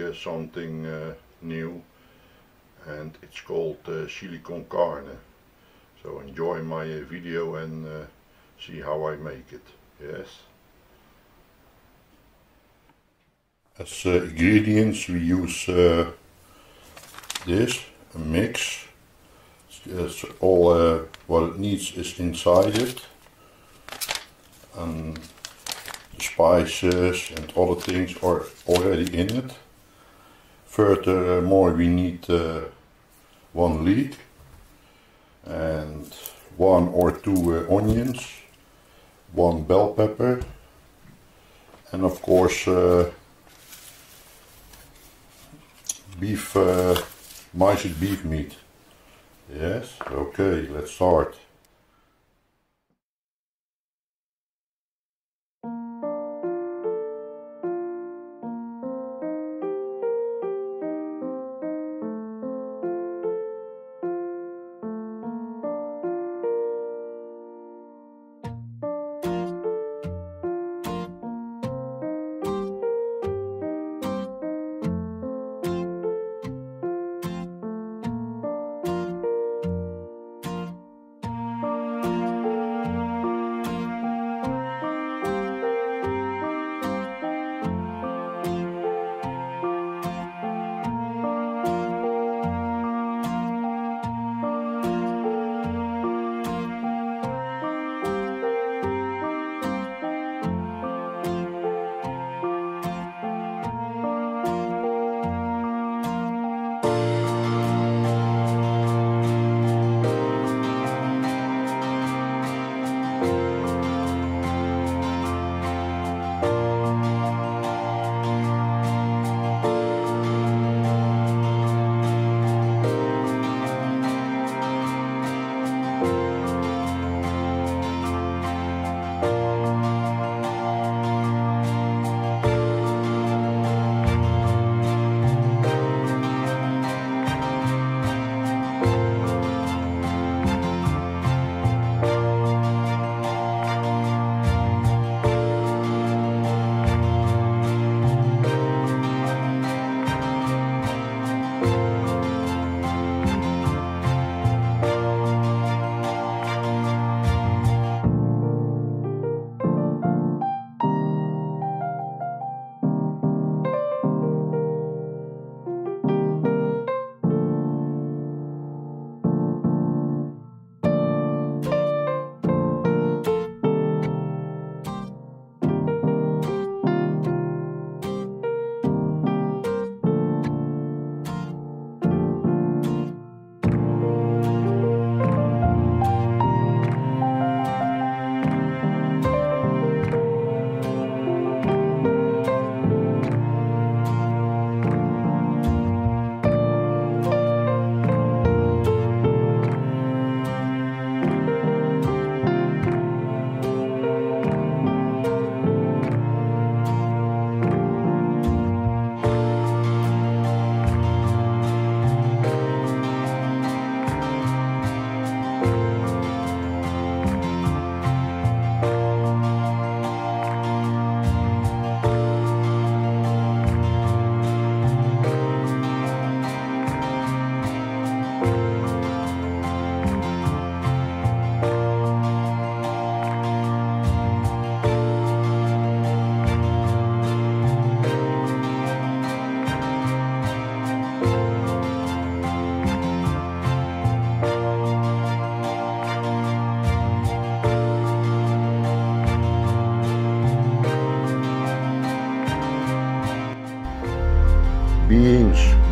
uh, something uh, new and it's called uh, chili con carne. So enjoy my uh, video and uh, see how I make it. Yes. As uh, ingredients we use uh, this, a mix. It's all uh, what it needs is inside it. And the spices and other things are already in it. Furthermore we need uh, one leek and one or two uh, onions, one bell pepper and of course uh, beef, uh, mice beef meat. Yes, okay, let's start.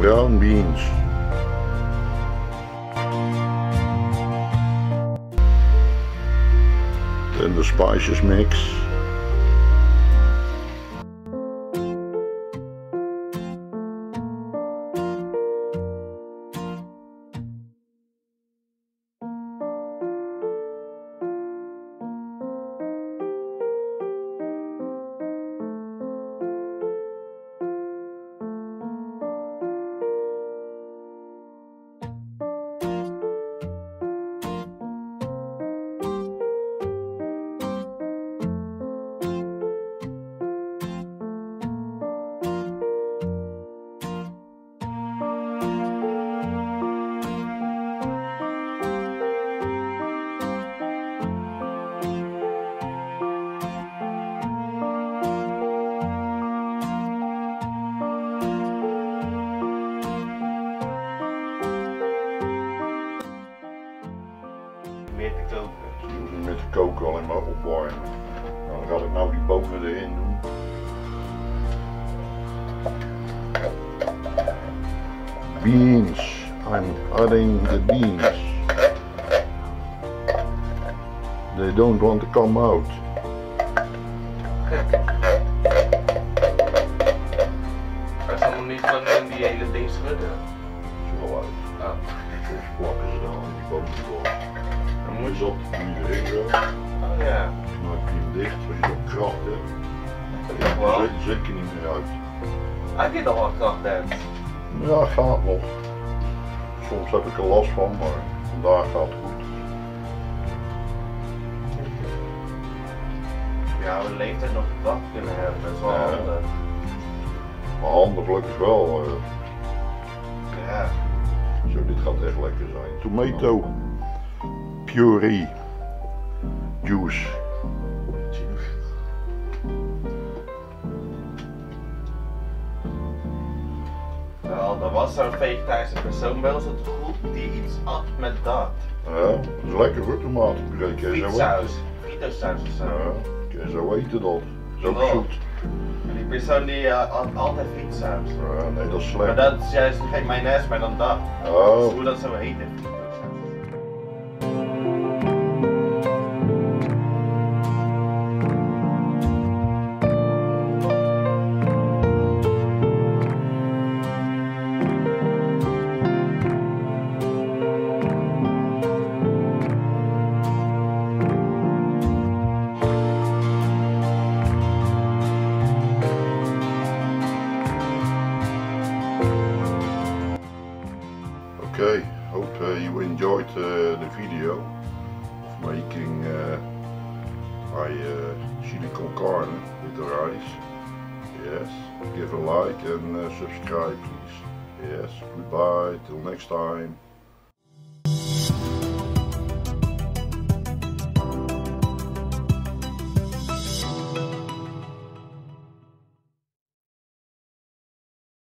Brown beans. Then the spices mix. Meer te koken. Dus niet meer te koken, alleen maar opwarmen. Nou, dan ga ik nou die bonen erin doen. Beans. I'm adding the beans. They don't want to come out. Maar ze nog niet van in die hele ding schudden. Zo uit. Oh. Soms plakken ze dan aan die bonen doe je erin zo. Oh ja. Knap je hem dicht, als je dat kracht hebt. Dan zet je niet meer uit. Heb je nog wel krachtdance? Ja, gaat nog. Soms heb ik er last van, maar vandaag gaat het goed. Ja, we leeftijd nog kracht kunnen hebben, dat is wel Ja. handig. Maar handen gelukkig wel. eh. Ja. Zo, dit gaat echt lekker zijn. Tomato puree juice. Wel, er was zo'n vegetarische persoon bij ons op de groep die iets at met dat. Ja, dat is lekker hoor, tomatenpuree. Zo Frietsaus. eten. Fritosaus of zo. Ja, kun je zo eten dat. Zo Oh. zoet. En die persoon die eh, at altijd frietsaus. Ja, nee, dat is Maar slecht. dat is juist geen mayonaise, maar dan dat. Dus Oh, hoe dat zo heet, Okay, hope uh, you enjoyed uh, the video of making uh, my uh, chili con carne with the rice. Yes, give a like and uh, subscribe please. Yes, goodbye, till next time.